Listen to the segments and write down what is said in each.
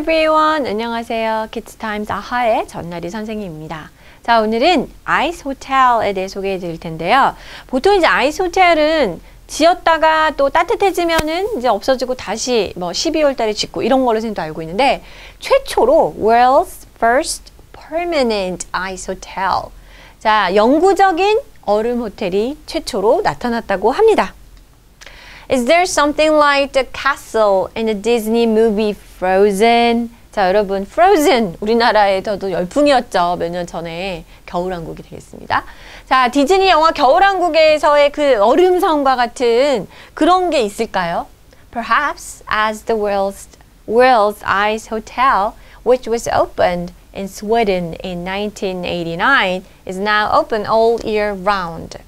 everyone. 안녕하세요. Kids Times 아하의 전나리 선생님입니다. 자, 오늘은 아이스 호텔에 대해 소개해 드릴 텐데요. 보통 이제 아이스 호텔은 지었다가 또 따뜻해지면은 이제 없어지고 다시 뭐 12월 달에 짓고 이런 걸로 생도 알고 있는데 최초로 World's First Permanent Ice Hotel. 자, 영구적인 얼음 호텔이 최초로 나타났다고 합니다. Is there something like the castle in the Disney movie Frozen? 자, 여러분, Frozen 우리나라에서도 열풍이었죠. 몇 년 전에 겨울왕국이 되겠습니다. 자, 디즈니 영화 겨울왕국에서의 그 얼음성과 같은 그런 게 있을까요? Perhaps as the world's world's ice hotel, which was opened in Sweden in 1989, is now open all year round.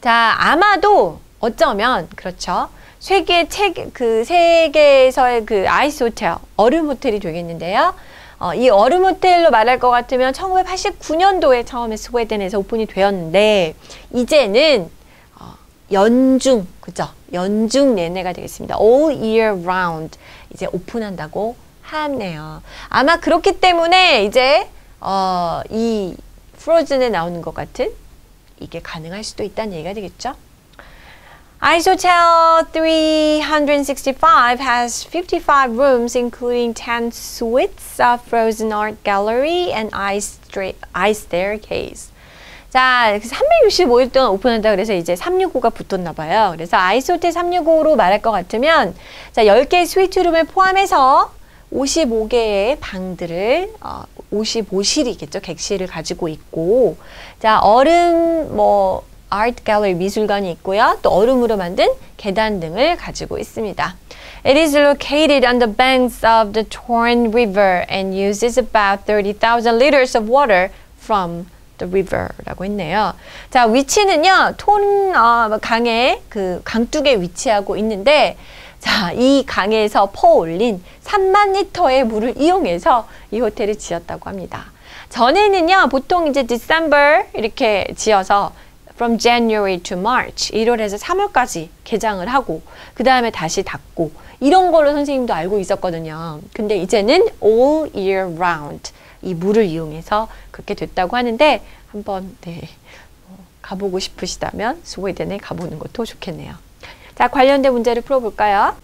자, 아마도 어쩌면 그렇죠. 세계 책 그 세계에서의 그 아이스 호텔, 얼음 호텔이 되겠는데요. 어, 이 얼음 호텔로 말할 것 같으면 1989년도에 처음에 스웨덴에서 오픈이 되었는데 이제는 어, 연중 그죠? 연중 내내가 되겠습니다. All year round 이제 오픈한다고 하네요. 아마 그렇기 때문에 이제 어, 이 프로즌에 나오는 것 같은 이게 가능할 수도 있다는 얘기가 되겠죠. Ice Hotel 365 has 55 rooms, including 10 suites, a frozen art gallery, and ice, ice staircase. 자, 365일 동안 오픈한다 그래서 이제 365가 붙었나 봐요. 그래서 아이스 호텔 365로 말할 것 같으면 자, 10개의 스위트룸을 포함해서 55개의 방들을 어, 55실이겠죠. 객실을 가지고 있고 자, 얼음 뭐 아트 갤러리 미술관이 있고요. 또 얼음으로 만든 계단 등을 가지고 있습니다. It is located on the banks of the Torrent River and uses about 30,000 liters of water from the river라고 했네요. 자, 위치는요. 톤 어, 강의 그 강둑에 위치하고 있는데 자, 이 강에서 퍼올린 3만 리터의 물을 이용해서 이 호텔을 지었다고 합니다. 전에는요, 보통 이제 December 이렇게 지어서 from January to March 1월에서 3월까지 개장을 하고 그 다음에 다시 닫고 이런 걸로 선생님도 알고 있었거든요. 근데 이제는 all year round 이 물을 이용해서 그렇게 됐다고 하는데 한번 네, 가보고 싶으시다면 스웨덴에 가보는 것도 좋겠네요. 자 관련된 문제를 풀어볼까요?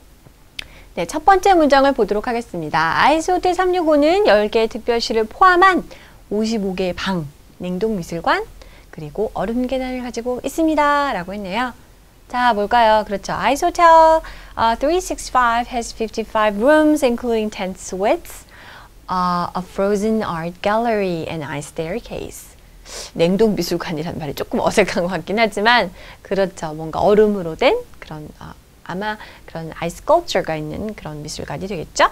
네, 첫 번째 문장을 보도록 하겠습니다. 아이스 호텔 365는 10개의 특별실을 포함한 55개의 방, 냉동 미술관, 그리고 얼음 계단을 가지고 있습니다. 라고 했네요. 자, 뭘까요? 그렇죠. Ice Hotel uh, 365 has 55 rooms including 10 suites, uh, a frozen art gallery and ice staircase. 냉동 미술관이라는 말이 조금 어색한 것 같긴 하지만 그렇죠. 뭔가 얼음으로 된 그런 어, 아마 그런 아이스 컬처가 있는 그런 미술관이 되겠죠.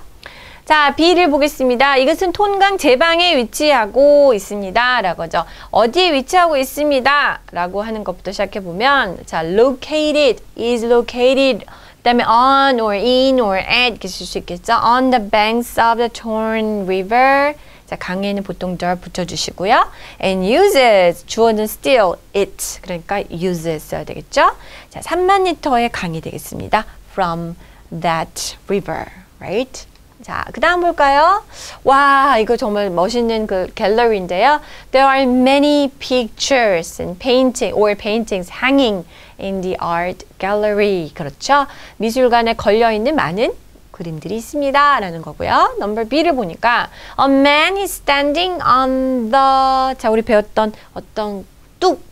자, B를 보겠습니다. 이것은 톤강 제방에 위치하고 있습니다. 라고죠. 어디에 위치하고 있습니다. 라고 하는 것부터 시작해 보면 자, located, is located 그다음에 on or in or at 이렇게 쓸 수 있겠죠. on the banks of the Torn River 자, 강에는 보통 덜 붙여주시고요. and uses 주어는 still it 그러니까 uses 써야 되겠죠. 자, 3만 리터의 강이 되겠습니다. from that river, right? 자, 그 다음 볼까요? 와, 이거 정말 멋있는 그 갤러리인데요. There are many pictures and painting or paintings hanging in the art gallery. 그렇죠? 미술관에 걸려 있는 많은 그림들이 있습니다. 라는 거고요. 넘버 B를 보니까 A man is standing on the 자, 우리 배웠던 어떤 뚝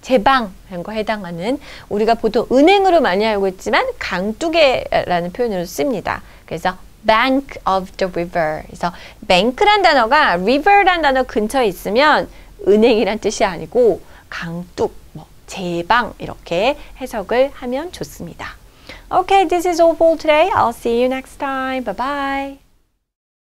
제방 이런 거 해당하는 우리가 보통 은행으로 많이 알고 있지만 강둑에라는 표현으로 씁니다. 그래서 bank of the river. 그래서 bank란 단어가 river란 단어 근처에 있으면 은행이란 뜻이 아니고 강둑, 뭐 제방 이렇게 해석을 하면 좋습니다. Okay, this is all for today. I'll see you next time. Bye bye.